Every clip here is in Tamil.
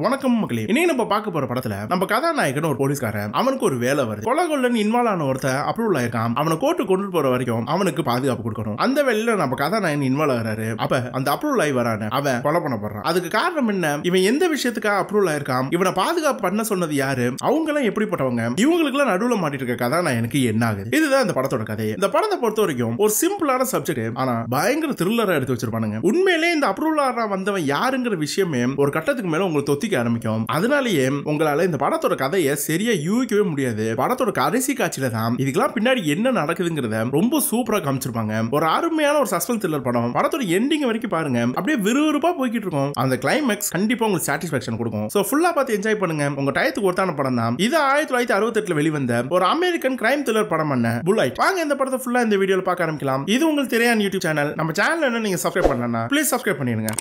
வணக்கம் மக்களே. இன்னைக்கு நம்ம பார்க்க போற படத்துல நம்ம கதாநாயகன் ஒரு போலீஸ்காரன் அவனுக்கு ஒரு வேலை வருது. கொலை கொள்ளன் இன்வால்வ் ஆன ஒருத்தன் அப்ரூவல் ஆயிருக்கான் அவனை கோர்ட்டு கொண்டு போற வரைக்கும் அவனுக்கு பாதுகாப்பு கொடுக்கணும். அந்த வேலையில நம்ம கதாநாயகன் இன்வால்வ் ஆகிறாரு. அப்ப அந்த அப்ரூவல் ஆகி வரானு அவன் கொலை பண்ணப்படுறான் அதுக்கு காரணம் என்ன? இவன் எந்த விஷயத்துக்காக அப்ரூவல் ஆயிருக்கான் இவனை பாதுகாப்பு பண்ண சொன்னது யாரு? அவங்க எல்லாம் எப்படிப்பட்டவங்க? இவங்களுக்கு எல்லாம் நடுவுல மாட்டிட்டு இருக்க கதாநாயகனுக்கு என்ன ஆகுது? இதுதான் இந்த படத்தோட கதை. இந்த படத்தை பொறுத்த வரைக்கும் ஒரு சிம்பிளான சப்ஜெக்ட் ஆனா பயங்கர த்ரில்லரா எடுத்து வச்சிருப்பானுங்க. உண்மையிலே இந்த அப்ரூவல் ஆறா வந்தவன் யாருங்கிற விஷயமே ஒரு கட்டத்துக்கு மேல உங்களுக்கு தொத்திக்க ஆரம்பிக்கும். அதனாலேயே உங்களால இந்த படத்தோட கதையை சரியா யூகிக்கவே முடியாது. படத்தோட கடைசி காட்சியில தான் இதுக்கெல்லாம் பின்னாடி என்ன நடக்குதுங்கிறத ரொம்ப சூப்பரா காமிச்சிருப்பாங்க. ஒரு அருமையான ஒரு சஸ்பென்ஸ் த்ரில்லர் படம். படத்தோட எண்டிங் வரைக்கும் பாருங்க. அப்படியே விறுவிறுப்பா போய்கிட்டு இருக்கும் அந்த கிளைமேக்ஸ் கண்டிப்பா உங்களுக்கு சாட்டிஸ்பாக்சன் கொடுக்கும். சோ ஃபுல்லா பார்த்து என்ஜாய் பண்ணுங்க. உங்க டயத்துக்கு ஒருத்தான படம் தான். இது ஆயிரத்தி தொள்ளாயிரத்தி அறுபத்தெட்டுல வெளிவந்த ஒரு அமெரிக்கன் கிரைம் த்ரில்லர் படம் என்ன? புல்லைட் வாங்க இந்த படத்தை ஃபுல்லா இந்த வீடியோல பார்க்க ஆரம்பிக்கலாம். இது உங்களுக்கு தெரியாத யூடியூப் சேனல் நம்ம சேனல் என்ன நீங்க சப்ஸ்கிரைப் பண்ணலன்னா ப்ளீஸ் சப்ஸ்கிரைப் பண்ணிடுங்க.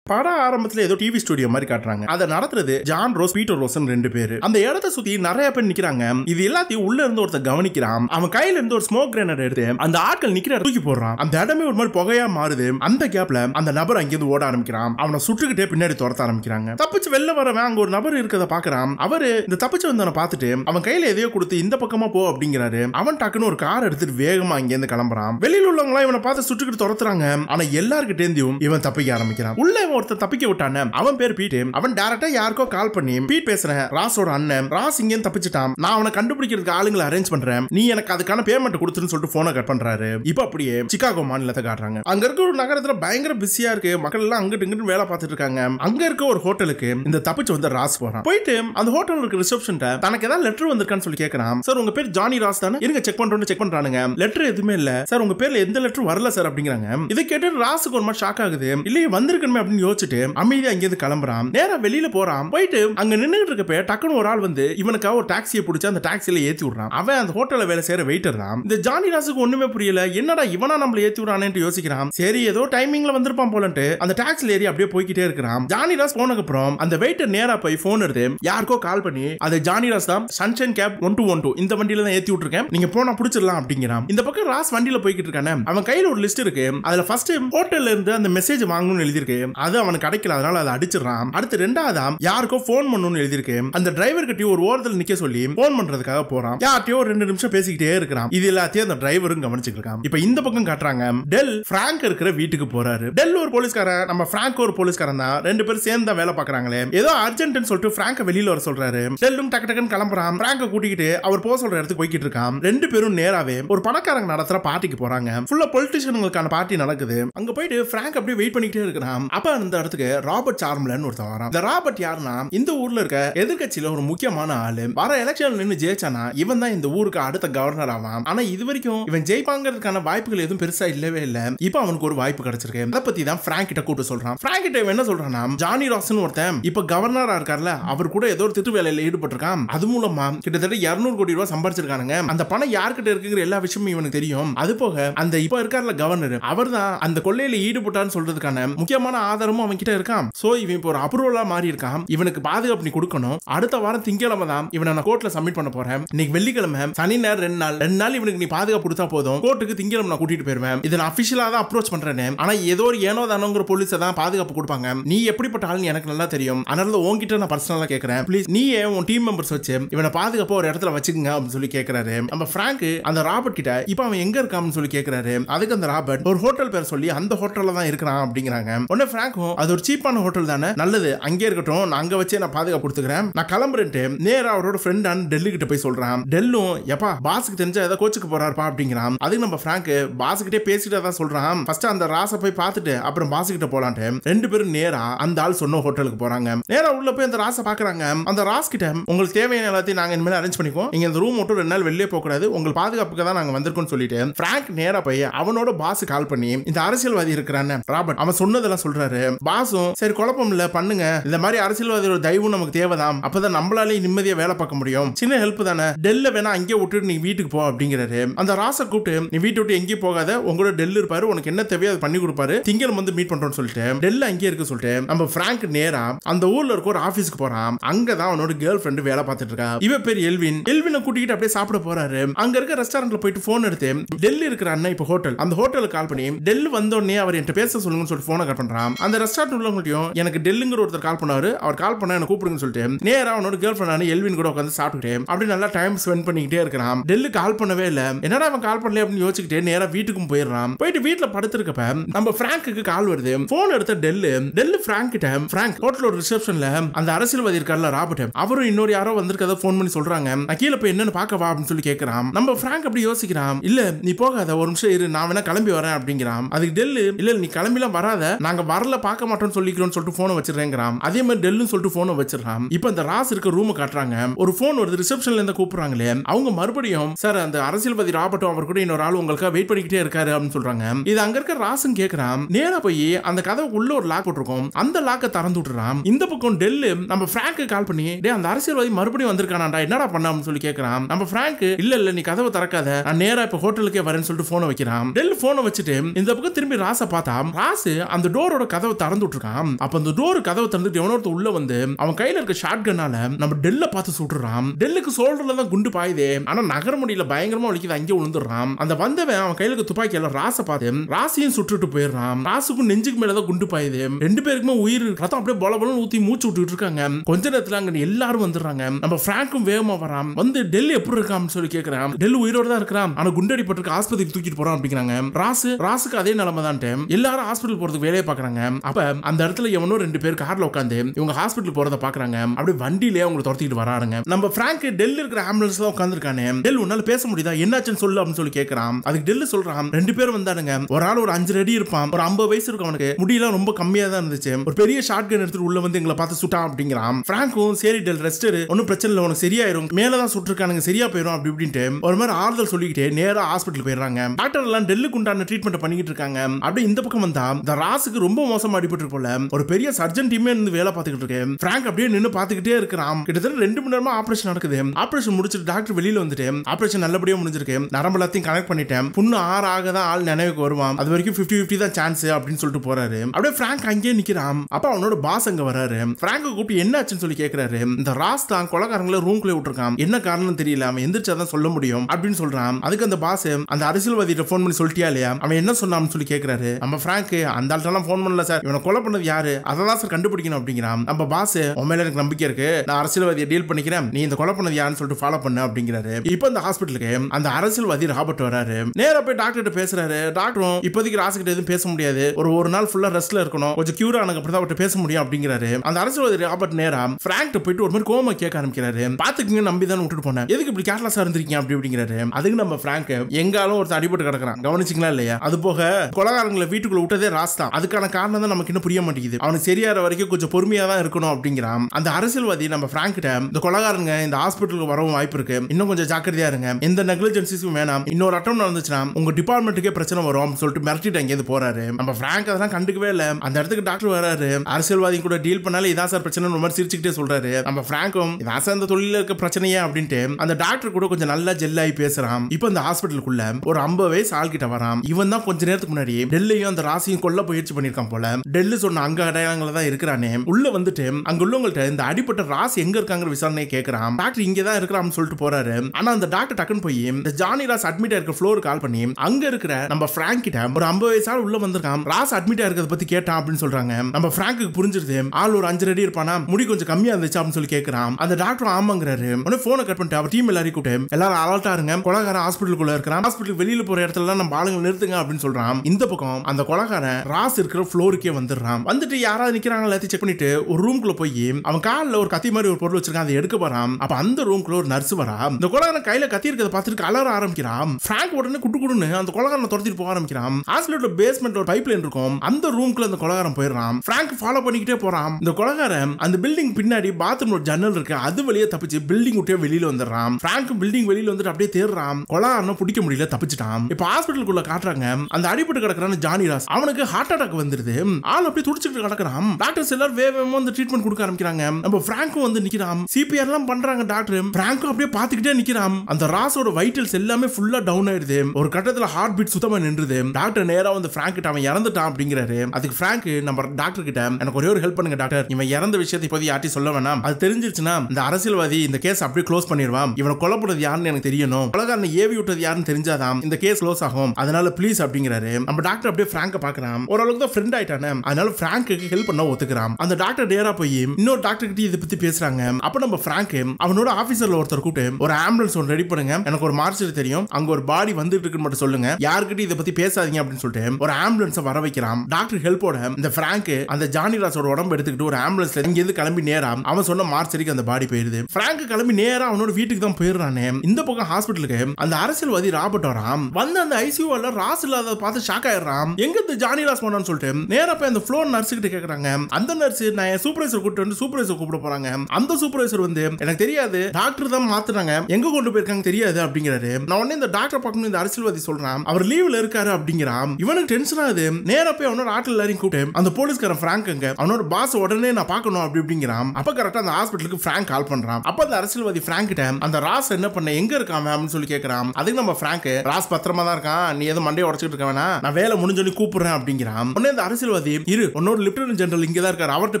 படம் ஆரம்பத்துல ஏதோ டிவி ஸ்டுடியோ மாதிரி காட்டுறாங்க. அதை நடத்துறது ஜான் ரோஸ் பீட்டர் ரோசன் ரெண்டு பேரு. அந்த இடத்த சுத்தி நிறைய பேர் நிக்கிறாங்க. இது எல்லாத்தையும் உள்ள இருந்து ஒருத்தர் கவனிக்கிறான். அவன் கையில இருந்து ஒரு ஸ்மோக் கிரேனட் எடுத்து அந்த ஆட்கள் நிக்கிற தூக்கி போடுறான். அந்த இடமே ஒரு மாதிரி புகையா மாறுது. அந்த கேப்ல அந்த நபர் அங்கிருந்து ஓட ஆரம்பிக்கிறான். அவனை சுட்டுக்கிட்டே பின்னாடி துரத்த ஆரம்பிக்கிறாங்க. தப்பிச்சு வெளில வரவன் அங்க ஒரு நபர் இருக்கிறத பாக்குறான் அவரு இந்த தப்பிச்சு வந்தவனை பார்த்துட்டு அவன் கையில எதையோ கொடுத்து இந்த பக்கமா போ அப்படிங்கிறாரு. அவன் டக்குன்னு ஒரு கார் எடுத்துட்டு வேகமா அங்கிருந்து கிளம்புறான். வெளியில உள்ளவங்க இவனை பார்த்து சுட்டுக்கிட்டு துரத்துறாங்க. ஆனா எல்லாருக்கிட்டேந்தியும் இவன் தப்பிக்க ஆரம்பிக்கிறான். உள்ள அவன் ஒருத்தர் தப்பிக்க விட்டானே. அவன் பேர் பீட் அவன் டேரக்டா யாருக்கோ கால் பண்ணி பீட் பேசுறேன் ராஸோட அண்ணன் ராஸ் இங்கே தப்பிச்சிட்டான். நான் அவனை கண்டுபிடிக்கிறதுக்கு ஆளுங்களை அரேஞ்ச் பண்றேன். நீ எனக்கு அதுக்கான பேமெண்ட் கொடுத்துன்னு சொல்லிட்டு போனை கட் பண்றாரு. இப்போ அப்படியே சிகாகோ மாநிலத்தை காட்டுறாங்க. அங்க இருக்க ஒரு நகரத்துல பயங்கர பிஸியா இருக்கு. மக்கள் எல்லாம் அங்கிட்டு இங்கிட்டு வேலை பார்த்துட்டு இருக்காங்க. அங்க இருக்க ஒரு ஹோட்டலுக்கு இந்த தப்பிச்சு வந்து ராஸ் போறான். போயிட்டு அந்த ஹோட்டல் இருக்க ரிசப்ஷன் தனக்கு ஏதாவது லெட்டர் வந்திருக்கான்னு சொல்லி கேட்கறான் சார் உங்க பேர் ஜானி ராஸ் தானே? இருங்க செக் பண்றோம்னு செக் பண்றானுங்க. லெட்டர் எதுவுமே இல்ல. சார் உங்க பேர்ல எந்த லெட்டரும் வரல சார் அப்படிங்கிறாங்க. இதை கேட்டு ராஸுக்கு ஒரு மாதிரி ஷாக் ஆகுது. இல்லையே வந்திருக்கணுமே அப்படின்னு யோசிச்சுட்டு அமைதியா அங்கிருந்து கிளம்புறான். நேரா வெளியில போறான். போயிட்டு அங்க நின்னுட்டு இருக்கப்ப டக்குன்னு ஒரு ஆள் வந்து இவனுக்காக ஒரு டாக்ஸியை பிடிச்சி அந்த டாக்ஸியில ஏத்தி விடுறான். அவன் அந்த ஹோட்டல்ல வேலை செய்யற வெயிட்டர் தான். இந்த ஜானி ராசுக்கு ஒண்ணுமே புரியல. என்னடா இவனா நம்மள ஏத்தி விடுறானேன்னு யோசிக்கிறான். சரி ஏதோ டைமிங்ல வந்திருப்பான் போலன்ட்டு அந்த டாக்ஸில ஏறி அப்படியே போய்கிட்டே இருக்கிறான். ஜானி ராஸ் போனதுக்கு அப்புறம் அந்த வெயிட்டர் நேரா போய் போன் எடுத்து யாருக்கோ கால் பண்ணி அது ஜானி ராஸ் தான். Sunshine Cab one two one two இந்த வண்டியில தான் ஏத்தி விட்டுருக்கேன். நீங்க போனா பிடிச்சிடலாம் அப்படிங்கிறான். இந்த பக்கம் ராஸ் வண்டியில போய்கிட்டு இருக்கானே. அவன் கையில ஒரு லிஸ்ட் இருக்கு. அதுல ஃபர்ஸ்ட் ஹோட்டல்ல இருந்து அந்த மெசேஜ் வாங்கணும்னு எழுதியிருக்கு. அது அவனுக்கு கிடைக்கல அதனால அதை அடிச்சிடறான். அடுத்து ரெண்டாவதா யாருக்கோ போன் பண்ணணும்னு எழுதியிருக்கு. அந்த டிரைவர் கிட்டயும் ஒரு ஓரத்தில் நிக்க சொல்லி போன் பண்றதுக்காக போறான். யார்ட்டையோ ஒரு ரெண்டு நிமிஷம் பேசிக்கிட்டே இருக்கிறான். இது எல்லாத்தையும் அந்த டிரைவரும் கவனிச்சுட்டு இருக்கான். இப்ப இந்த பக்கம் காட்டுறாங்க டெல் பிராங்க் இருக்கிற வீட்டுக்கு போறாரு. டெல் ஒரு போலீஸ்காரன் நம்ம பிராங்க் ஒரு போலீஸ்காரன் தான். ரெண்டு பேரும் சேர்ந்து தான் வேலை பாக்குறாங்களே ஏதோ அர்ஜென்ட்னு சொல்லிட்டு பிராங்க வெளியில வர சொல்றாரு. டெல்லும் டக்கு டக்குன்னு கிளம்புறான். பிராங்க கூட்டிக்கிட்டு அவர் போக சொல்ற இடத்துக்கு போய்கிட்டு இருக்கான். ரெண்டு பேரும் நேராவே ஒரு பணக்காரங்க நடத்துற பார்ட்டிக்கு போறாங்க. ஃபுல்லா பொலிட்டிஷியனுங்களுக்கான பார்ட்டி நடக்குது. அங்க போயிட்டு பிராங்க் அப்படியே வெயிட் பண்ணிக்கிட்டே இருக்கிறான். அப்ப அந்த இடத்துக்கு ராபர்ட் சார்மலன் ஒருத்தன் வரான். இந்த ராபர்ட் யாருன்னா இந்த ஊர்ல இருக்க எதிர்கட்சியில ஒரு முக்கியமான ஆளு. வர எலெக்ஷன் நின்று ஜெயிச்சானா இவன் தான் இந்த ஊருக்கு அடுத்த கவர்னர் ஆவான். ஆனா இது வரைக்கும் இவன் ஜெயிப்பாங்கிறதுக்கான வாய்ப்புகள் எதுவும் பெருசா இல்லவே இல்ல. இப்போ அவனுக்கு ஒரு வாய்ப்பு கிடைச்சிருக்கு. அதை பத்தி தான் பிராங்க் கிட்ட கூட்டு சொல்றான். பிராங்க் கிட்ட என்ன சொல்றான்னா ஜானி ராசன் ஒருத்தன் இப்ப கவர்னரா இருக்கார்ல அவர் கூட ஏதோ ஒரு திட்டு வேலையில ஈடுபட்டிருக்கான். அது மூலமா கிட்டத்தட்ட 200 கோடி ரூபாய் சம்பாதிச்சிருக்கானுங்க அந்த பணம் யார்கிட்ட இருக்குங்கிற எல்லா விஷயமும் இவனுக்கு தெரியும். அது போக அந்த இப்ப இருக்கார்ல கவர்னர் அவர் தான் அந்த கொள்ளையில ஈடுபட்டான்னு சொல்றதுக்கான முக்கியமான ஆதாரம் ஆதாரமும் அவன் கிட்ட இருக்கான். சோ இவன் இப்போ ஒரு அப்ரூவலா மாறி இருக்கான் இவனுக்கு பாதுகாப்பு நீ கொடுக்கணும். அடுத்த வாரம் திங்கக்கிழமை தான் இவனை நான் கோர்ட்ல சப்மிட் பண்ண போறேன். இன்னைக்கு வெள்ளிக்கிழமை சனி நேரம் ரெண்டு நாள். ரெண்டு நாள் இவனுக்கு நீ பாதுகாப்பு கொடுத்தா போதும். கோர்ட்டுக்கு திங்கக்கிழமை நான் கூட்டிட்டு போயிருவேன். இதை நான் அபிஷியலா தான் அப்ரோச் பண்றேன். ஆனா ஏதோ ஒரு ஏனோ தானோங்கிற போலீஸை தான் பாதுகாப்பு கொடுப்பாங்க. நீ எப்படிப்பட்ட ஆள்னு எனக்கு நல்லா தெரியும். அதனால உன்கிட்ட நான் பர்சனலா கேட்கறேன் ப்ளீஸ் நீ உன் டீம் மெம்பர்ஸ் வச்சு இவனை பாதுகாப்பா ஒரு இடத்துல வச்சுக்கங்க அப்படின்னு சொல்லி கேட்கறாரு நம்ம பிராங்க் அந்த ராபர்ட் கிட்ட இப்போ அவன் எங்க இருக்கான்னு சொல்லி கேட்கறாரு அதுக்கு அந்த ராபர்ட் ஒரு ஹோட்டல் பேர் சொல்லி அந்த ஹோட்டல்ல தான் இருக்கிறான் அப்படிங்கிறாங்க. உடனே பிராங்கும் அது ஒரு சீப்பான ஹோட்டல் தானே? நல்லது. அங்கே இருக்கட்டும். நான் அங்க வச்சே நான் பாதுகாப்பு கொடுத்துக்கிறேன். நான் கிளம்புறேன்ட்டு நேரா அவரோட ஃப்ரெண்டான டெல்லி கிட்ட போய் சொல்றான். டெல்லும் எப்பா பாஸுக்கு தெரிஞ்சா ஏதோ கோச்சுக்கு போறாருப்பா அப்படிங்கிறான். அதுக்கு நம்ம பிராங்க் பாஸ்கிட்டே பேசிட்டு தான் சொல்றான். ஃபர்ஸ்ட் அந்த ராசை போய் பார்த்துட்டு அப்புறம் பாஸ் கிட்ட போலான்ட்டு ரெண்டு பேரும் நேரா அந்த ஆள் சொன்ன ஹோட்டலுக்கு போறாங்க. நேரா உள்ள போய் அந்த ராசை பாக்குறாங்க. அந்த ராஸ் கிட்ட உங்களுக்கு தேவையான எல்லாத்தையும் நாங்க இனிமேல் அரேஞ்ச் பண்ணிக்குவோம். நீங்க இந்த ரூம் மட்டும் ரெண்டு நாள் வெளியே போக கூடாது. உங்கள் பாதுகாப்புக்கு தான் நாங்க வந்திருக்கோம் சொல்லிட்டு பிராங்க் நேரா போய் அவனோட பாஸ் கால் பண்ணி இந்த அரசியல்வாதி இருக்கிறான்னு ராபர்ட் அவன் சொன்னதெல்லாம் சொல்றாரு. பாசும் சரி குழப்பம் இல்ல பண்ணுங்க. இந்த மாதிரி அரசியல்வாதியோட தயவும் நமக்கு தேவைதான் அப்பதான் நம்மளாலே நிம்மதியா வேலை பார்க்க முடியும். சின்ன ஹெல்ப் தானே. டெல்ல வேணா அங்கேயே விட்டுட்டு நீ வீட்டுக்கு போ அப்படிங்கிறாரு. அந்த ராசை கூப்பிட்டு நீ வீட்டை விட்டு எங்கேயும் போகாத. உங்களோட டெல் இருப்பாரு. உனக்கு என்ன தேவையோ அதை பண்ணி கொடுப்பாரு. திங்கள் வந்து மீட் பண்றோம்னு சொல்லிட்டு டெல்ல அங்கேயே இருக்க சொல்லிட்டு நம்ம பிராங்க் நேரா அந்த ஊர்ல இருக்க ஒரு ஆபீஸ்க்கு போறான். அங்கதான் அவனோட கேர்ள் ஃப்ரெண்டு வேலை பார்த்துட்டு இருக்கா. இவ பேர் எல்வின் எல்வினை கூட்டிகிட்டு அப்படியே சாப்பிட போறாரு. அங்க இருக்க ரெஸ்டாரண்ட்ல போயிட்டு போன் எடுத்து டெல்லி இருக்கிற அண்ணன் இப்ப ஹோட்டல் அந்த ஹோட்டலுக்கு கால் பண்ணி டெல்லி வந்தோடனே அவர் என்கிட்ட பேச சொல்லுங்கன்னு சொல்லிட்டு போனை கட் பண்றான். அந்த ரெஸ்டாரண்ட் முடியும் எனக்கு டெல்லுங்கிற ஒருத்தர் கால் பண்ணாரு. அவர் கால் பண்ண எனக்கு கூப்பிடுங்கன்னு சொல்லிட்டு நேராக அவனோட கேர்ள் ஃப்ரெண்டான எல்வின் கூட உட்காந்து சாப்பிட்டுக்கிட்டே அப்படி நல்லா டைம் ஸ்பெண்ட் பண்ணிக்கிட்டே இருக்கிறான். டெல்லு கால் பண்ணவே இல்லை. என்னடா அவன் கால் பண்ணல அப்படின்னு யோசிச்சுக்கிட்டே நேராக வீட்டுக்கும் போயிடுறான். போயிட்டு வீட்டுல படுத்திருக்கப்ப நம்ம பிராங்குக்கு கால் வருது. போன் எடுத்த டெல்லு டெல்லு பிராங்க் கிட்ட பிராங்க் ஒரு ரிசப்ஷன்ல அந்த அரசியல்வாதி இருக்கார்ல ராபர்ட் அவரும் இன்னொரு யாரோ வந்திருக்கத போன் பண்ணி சொல்றாங்க. நான் கீழே போய் என்னன்னு பார்க்க வா அப்படின்னு சொல்லி கேட்கிறான் நம்ம பிராங்க் அப்படி யோசிக்கிறான் இல்ல நீ போகாத ஒரு நிமிஷம் இரு நான் வேணா கிளம்பி வரேன் அப்படிங்கிறான். அதுக்கு டெல்லு இல்ல நீ கிளம்பிலாம் வராத. நாங்க வரல பார்க்க மாட்டோம்னு சொல்லிக்கிறோம்னு சொல்லிட்டு போனை வச்சிருக்கேங்கிறான் அதே மாதிரி டெல்லுன்னு சொல்லிட்டு போனை வச்சிடறான். இப்போ இந்த ராஸ் இருக்க ரூம் காட்டுறாங்க. ஒரு போன் வருது ரிசப்ஷன்ல இருந்து கூப்பிடுறாங்களே. அவங்க மறுபடியும் சார் அந்த அரசியல்வாதி ராபர்ட்டும் அவர் கூட இன்னொரு ஆள் உங்களுக்காக வெயிட் பண்ணிக்கிட்டே இருக்காரு அப்படின்னு சொல்றாங்க. இது அங்க இருக்க ராசும் கேட்கிறான் நேரா போய் அந்த கதவு உள்ள ஒரு லாக் போட்டிருக்கோம். அந்த லாக்கை திறந்து விட்டுறான். இந்த பக்கம் டெல்லு நம்ம பிராங்க்கு கால் பண்ணி டே அந்த அரசியல்வாதி மறுபடியும் வந்திருக்கானாடா என்னடா பண்ணாம்னு சொல்லி கேட்கிறான் நம்ம பிராங்க் இல்ல இல்ல நீ கதவை திறக்காத. நான் நேரா இப்ப ஹோட்டலுக்கே வரேன்னு சொல்லிட்டு போனை வைக்கிறான். டெல் போனை வச்சுட்டு இந்த பக்கம் திரும்பி ராசை பார்த்தா ராசு அந்த டோரோட கதவை திறந்து விட்டுருக்கான் அப்ப அந்த டோர் கதவை திறந்துட்டு எவனோ ஒருத்தர் உள்ள வந்து அவன் கையில இருக்க ஷார்ட் கன்னால நம்ம டெல்ல பார்த்து சுட்டுறான். டெல்லுக்கு சோல்டர்ல தான் குண்டு பாயுதே. ஆனா நகர முடியல பயங்கரமா வலிக்குது அங்கே விழுந்துடுறான் அந்த வந்தவன் அவன் கையில இருக்க எல்லாம் ராசை பார்த்து ராசையும் சுட்டுட்டு போயிடுறான். ராசுக்கும் நெஞ்சுக்கு மேலதான் குண்டு பாயுது. ரெண்டு பேருக்குமே உயிர் ரத்தம் அப்படியே பல பொலன்னு ஊத்தி மூச்சு விட்டுட்டு இருக்காங்க. கொஞ்ச நேரத்துல அங்க எல்லாரும் வந்துடுறாங்க. நம்ம பிராங்கும் வேகமா வரான். வந்து டெல்லி எப்படி இருக்கான்னு சொல்லி கேக்குறான். டெல்லி உயிரோட தான் இருக்கிறான். ஆனா குண்டடிப்பட்டிருக்க ஆஸ்பத்திரிக்கு தூக்கிட்டு போறான் அப்படிங்கிறாங்க. ராசு ராசுக்கு அதே நிலைமை தான் எல்லாரும் ஹாஸ்பிட்டல் போறதுக்கு வேலையை பாக்குறாங்க அப்ப அந்த இடத்துல எவனோ ரெண்டு பேர் கார்ல உட்காந்து இவங்க ஹாஸ்பிட்டல் போறத பாக்குறாங்க. அப்படியே வண்டியிலேயே அவங்க துரத்திட்டு வராருங்க நம்ம பிராங்க் டெல்லி இருக்கிற ஆம்புலன்ஸ் தான் உட்காந்துருக்கானே டெல் உன்னால பேச முடியுதா? என்னாச்சுன்னு சொல்லு அப்படின்னு சொல்லி கேட்கறான் அதுக்கு டெல்லு சொல்றான் ரெண்டு பேரும் வந்தானுங்க. ஒரு ஆள் ஒரு அஞ்சு அடி இருப்பான். ஒரு ஐம்பது வயசு இருக்கும் அவனுக்கு. முடியெல்லாம் ரொம்ப கம்மியா தான் இருந்துச்சு. ஒரு பெரிய ஷார்ட் கன் எடுத்துட்டு உள்ள வந்து எங்களை பார்த்து சுட்டான் அப்படிங்கிறான். பிராங்கும் சரி டெல் ரெஸ்டர் ஒன்றும் பிரச்சனை இல்லை உனக்கு சரியாயிரும். மேலதான் சுட்டிருக்கானுங்க சரியா போயிடும் அப்படி இப்படின்ட்டு ஒரு மாதிரி ஆறுதல் சொல்லிக்கிட்டே நேராக ஹாஸ்பிட்டல் போயிடுறாங்க. டாக்டர் எல்லாம் டெல்லுக்கு உண்டான ட்ரீட்மெண்ட் பண்ணிக்கிட்டு இருக்காங்க. அப்படியே இந்த பக்கம் வந்தா இந்த ராசுக்கு ரொம்ப மோசமா அடிபட்டு போல. ஒரு பெரிய சர்ஜன் டீமே இருந்து வேலை பார்த்துக்கிட்டு இருக்கேன். பிராங்க் அப்படியே நின்று பார்த்துக்கிட்டே இருக்கிறான். கிட்டத்தட்ட ரெண்டு மணி நேரமா ஆபரேஷன் நடக்குது. ஆபரேஷன் முடிச்சிட்டு டாக்டர் வெளியில வந்துட்டு ஆபரேஷன் நல்லபடியா முடிஞ்சிருக்கு. நரம்பு எல்லாத்தையும் கனெக்ட் பண்ணிட்டேன். புண்ணு ஆறு ஆக தான் ஆள் நினைவுக்கு வருவான். அது வரைக்கும் பிப்டி பிப்டி தான் சான்ஸ் அப்படின்னு சொல்லிட்டு போறாரு. அப்படியே பிராங்க் அங்கேயே நிக்கிறான். அப்ப அவனோட பாஸ் அங்க வராரு. பிராங்க கூப்பிட்டு என்ன ஆச்சுன்னு சொல்லி கேட்கிறாரு இந்த ராஸ் தான் கொலகாரங்களை ரூம்குள்ளே விட்டுருக்கான். என்ன காரணம் தெரியல. அவன் எந்திரிச்சாதான் சொல்ல முடியும் அப்படின்னு சொல்றான். அதுக்கு அந்த பாஸ் அந்த அரசியல்வாதிகிட்ட ஃபோன் பண்ணி சொல்லிட்டியா இல்லையா? அவன் என்ன சொன்னான்னு சொல்லி கேட்கிறாரு நம்ம பிராங்க் அந்த ஆள்கிட்டலாம் ஃபோன் பண்ணல சார் இவனை கொலை பண்ணது யாரு? அதை தான் சார் கண்டுபிடிக்கணும் அப்படிங்கிறான். நம்ம பாஸ் உன் எனக்கு நம்பிக்கை இருக்கு. நான் அரசியல்வாதியை டீல் பண்ணிக்கிறேன். நீ இந்த கொலை பண்ணது யாருன்னு சொல்லிட்டு ஃபாலோ பண்ணு அப்படிங்கிறாரு. இப்போ இந்த ஹாஸ்பிட்டலுக்கு அந்த அரசியல்வாதி ராபர்ட் வராரு. நேரா போய் டாக்டர் பேசுறாரு. டாக்டரும் இப்போதைக்கு ராசு கிட்ட எதுவும் பேச முடியாது. ஒரு ஒரு நாள் ஃபுல்லா ரெஸ்ட்ல இருக்கணும். கொஞ்சம் கியூர் ஆனதுக்கு அப்புறம் தான் அவர்கிட்ட பேச முடியும் அப்படிங்கிறாரு. அந்த அரசியல்வாதி ராபர்ட் நேரா பிராங்க் போயிட்டு ஒரு மாதிரி கோமா கேட்க ஆரம்பிக்கிறாரு. பாத்துக்கங்க நம்பி தான் விட்டுட்டு போனேன். எதுக்கு இப்படி கேர்லஸா இருந்திருக்கீங்க அப்படி அப்படிங்கிறாரு அதுக்கு நம்ம பிராங்க் எங்காலும் ஒருத்தர் அடிபட்டு கிடக்குறான். கவனிச்சிங்களா இல்லையா? அது போக கொலகாரங்களை வீட்டுக்குள்ள விட்டதே ராஸ் தான். அதுக்கான காரணம் தான் நமக்கு இன்னும் புரிய மாட்டேங்குது. அவனுக்கு சரியாற வரைக்கும் கொஞ்சம் பொறுமையா தான் இருக்கணும் அப்படிங்கிறான். அந்த அரசியல்வாதி நம்ம பிராங்க் இந்த கொலகாரங்க இந்த ஹாஸ்பிட்டலுக்கு வரவும் வாய்ப்பு இருக்கு. இன்னும் கொஞ்சம் ஜாக்கிரதையா இருங்க. எந்த நெக்லிஜென்சிஸும் வேணாம். இன்னொரு அட்டம் நடந்துச்சுன்னா உங்க டிபார்ட்மெண்ட்டுக்கே பிரச்சனை வரும். சொல்லிட்டு மிரட்டிட்டு அங்கேருந்து போறாரு. நம்ம பிராங்க் அதெல்லாம் கண்டுக்கவே இல்ல. அந்த இடத்துக்கு டாக்டர் வராரு. அரசியல்வாதி கூட டீல் பண்ணாலே இதான் சார் பிரச்சனை ரொம்ப சிரிச்சுக்கிட்டே சொல்றாரு. நம்ம பிராங்கும் இதான் சார் அந்த தொழில இருக்க பிரச்சனையே அப்படின்ட்டு அந்த டாக்டர் கூட கொஞ்சம் நல்லா ஜெல்லாகி பேசுறான். இப்போ இந்த ஹாஸ்பிட்டலுக்குள்ள ஒரு ஐம்பது வயசு ஆள்கிட்ட வரான். இவன் தான் கொஞ்ச நேரத்துக்கு முன்னாடி டெல்லியும் அந்த ராசியும் கொல்ல முயற்சி பண்ணிருக்கான் போல. டெல்லி சொன்ன அங்க அடையாளங்கள தான் இருக்கிறானே. உள்ள வந்துட்டு அங்க உள்ளவங்கள்ட்ட இந்த அடிப்பட்ட ராஸ் எங்க இருக்காங்கிற விசாரணையை கேட்கறான் டாக்டர் இங்க தான் இருக்கிறான்னு சொல்லிட்டு போறாரு. ஆனா அந்த டாக்டர் டக்குன்னு போய் இந்த ஜானி ராஸ் அட்மிட் இருக்க ஃப்ளோர் கால் பண்ணி அங்க இருக்கிற நம்ம பிராங்க் கிட்ட ஒரு ஐம்பது வயசால உள்ள வந்திருக்கான். ராஸ் அட்மிட் இருக்கிறத பத்தி கேட்டான் அப்படின்னு சொல்றாங்க. நம்ம பிராங்க்கு புரிஞ்சிருது. ஆள் ஒரு அஞ்சு ரெடி இருப்பானா? முடி கொஞ்சம் கம்மியா இருந்துச்சு அப்படின்னு சொல்லி கேட்கறான் அந்த டாக்டர் ஆமாங்கிறாரு. உடனே போனை கட் பண்ணிட்டு அவர் டீம் எல்லாரையும் கூட்டு எல்லாரும் அலர்ட்டா இருங்க. கொலகாரன் ஹாஸ்பிட்டலுக்குள்ள இருக்கிறான். ஹாஸ்பிட்டல் வெளியில போற இடத்துல நம்ம ஆளுங்க நிறுத்துங்க அப்படின்னு சொல்றான். இந்த பக்கம் அந்த கொலகாரன் ராஸ் இருக்கிற ஃப்ளோருக்கே வந்துடுறான் வந்துட்டு யாராவது நிக்கிறாங்க எல்லாத்தையும் செக் பண்ணிட்டு ஒரு ரூம்குள்ள போய் அவன் காலில் ஒரு கத்தி மாதிரி ஒரு பொருள் வச்சிருக்கான் அதை எடுக்க போறான். அப்ப அந்த ரூம்குள்ள ஒரு நர்ஸ் வரா. இந்த கொலகாரன் கையில கத்தி இருக்கிறத பார்த்துட்டு அலற ஆரம்பிக்கிறான். பிராங்க் உடனே குட்டு குடுன்னு அந்த கொலகாரனை துரத்திட்டு போக ஆரம்பிக்கிறான். ஹாஸ்பிட்டல் பேஸ்மெண்ட் ஒரு பைப் லைன் இருக்கும். அந்த ரூம்குள்ள அந்த கொலகாரன் போயிடுறான். பிராங்க் ஃபாலோ பண்ணிக்கிட்டே போறான். இந்த கொலகாரன் அந்த பில்டிங் பின்னாடி பாத்ரூம் ஒரு ஜன்னல் இருக்கு. அது வழியே தப்பிச்சு பில்டிங் விட்டே வெளியில வந்துடுறான். பிராங்க் பில்டிங் வெளியில வந்துட்டு அப்படியே தேடுறான். கொலகாரனை பிடிக்க முடியல தப்பிச்சிட்டான். இப்ப ஹாஸ்பிட்டலுக்குள்ள காட்டுறாங்க. அந்த அடிபட்டு கிடக்குறான ஜானி ராஸ். அவனுக்கு ஹார்ட் அட்டாக் வந்துருது. ஆள் அப்படியே துடிச்சிட்டு கிடக்கிறான் டாக்டர்ஸ் எல்லாரும் வேக வேகமா வந்து ட்ரீட்மெண்ட் கொடுக்க ஆரம்பிக்கிறாங்க. நம்ம பிராங்கும் வந்து நிக்கிறான் சிபிஆர் எல்லாம் பண்றாங்க டாக்டர் பிராங்கும் அப்படியே பாத்துக்கிட்டே நிக்கிறான் அந்த ராஸோட வைட்டல்ஸ் எல்லாமே ஃபுல்லா டவுன் ஆயிடுது. ஒரு கட்டத்துல ஹார்ட் பீட் சுத்தமா நின்றுது. டாக்டர் நேரா வந்து பிராங்க் கிட்ட அவன் இறந்துட்டான் அப்படிங்கிறாரு. அதுக்கு பிராங்க் நம்ம டாக்டர் கிட்ட எனக்கு ஒரே ஒரு ஹெல்ப் பண்ணுங்க டாக்டர் இவன் இறந்த விஷயத்தை இப்போதைக்கு யார்ட்டையும் சொல்ல வேணாம். அது தெரிஞ்சிருச்சுன்னா இந்த அரசியல்வாதி இந்த கேஸ் அப்படியே க்ளோஸ் பண்ணிடுவான். இவனை கொலை போடுறது யாருன்னு எனக்கு தெரியணும். உலகாரனை ஏவி விட்டது யாருன்னு தெரிஞ்சாதான் இந்த கேஸ் க்ளோஸ் ஆகும். அதனால ப்ளீஸ் அப்படிங்கிறாரு. நம்ம டாக்டர் அப்படியே பிராங்க பாக்குறான் ஓரளவுக்கு தான் ஃப்ரெண்ட் ஆயிட்டானே. அதனால பிராங்க்கு ஹெல்ப் பண்ண ஒத்துக்கிறான். அந்த டாக்டர் நேரா போய் இன்னொரு டாக்டர் கிட்ட இதை பத்தி பேசுறாங்க. அப்ப நம்ம பிராங்க் அவனோட ஆபீசர்ல ஒருத்தர் கூப்பிட்டு ஒரு ஆம்புலன்ஸ் ஒன்று ரெடி பண்ணுங்க. எனக்கு ஒரு மார்ச்சர் தெரியும். அங்க ஒரு பாடி வந்துட்டு இருக்குன்னு மட்டும் சொல்லுங்க. யாருக்கிட்ட இதை பத்தி பேசாதீங்க அப்படின்னு சொல்லிட்டு ஒரு ஆம்புலன்ஸ் வர வைக்கிறான். டாக்டர் ஹெல்ப்போட இந்த பிராங்க் அந்த ஜானி ராஸோட உடம்பு எடுத்துக்கிட்டு ஒரு ஆம்புலன்ஸ்ல இங்க இருந்து கிளம்பி நேரா அவன் சொன்ன மார்ச்சரிக்கு அந்த பாடி போயிருது. பிராங்க் கிளம்பி நேரா அவனோட வீட்டுக்கு தான் போயிடுறானே. இந்த பக்கம் ஹாஸ்பிட்டலுக்கு அந்த அரசியல்வாதி ராபர்ட் வரான். வந்து அந்த ஐசியூல ராஸ் இல்லாத பார்த்து ஷாக் ஆயிடுறான். எங்க இந்த ஜானி ராஸ் போனான்னு சொல்லிட்டு நேரா போய் அந்த ஃப்ளோர் நர்ஸ் கிட்ட கேக்குறாங்க. அந்த நர்ஸ் நான் என் சூப்பர்வைசர் கூப்பிட்டு வந்து சூப்பர்வைசர் கூப்பிட போறாங்க. அந்த சூப்பர்வைசர் வந்து எனக்கு தெரியாது. டாக்டர் தான் மாத்துறாங்க எங்க கொண்டு போயிருக்காங்க தெரியாது அப்படிங்கிறாரு. நான் உடனே இந்த டாக்டர் பார்க்கணும் இந்த அரசியல்வாதி சொல்றான். அவர் லீவ்ல இருக்காரு அப்படிங்கிறான். இவனுக்கு டென்ஷன் ஆகுது. நேரா போய் அவனோட ஆட்டில் எல்லாரையும் கூப்பிட்டு அந்த போலீஸ்காரன் பிராங்க் அங்க. அவனோட பாஸ் உடனே நான் பார்க்கணும் அப்படி அப்படிங்கிறான் அப்ப கரெக்டா அந்த ஹாஸ்பிட்டலுக்கு பிராங்க் கால் பண்றான். அப்ப அந்த அரசியல்வாதி பிராங்க் கிட்ட அந்த ராஸ் என்ன பண்ண? எங்க இருக்கான் அப்படின்னு சொல்லி கேட்கறான் அதுக்கு நம்ம பிராங்க் ராஸ் பத்திரமா தான் இருக்கான். நீ எதுவும் மண்டையை உடச்சிட்டு இருக்க வேணா நான் வேலை முடிஞ்சோன்னு கூப்பிடுறேன் அப்படிங்கிறான். உடனே அந்த அரசியல்வாதி இரு உன்னோட லெப்டினன்ட் ஜெனரல் இங்கே தான் இருக்காரு. அவர்கிட்ட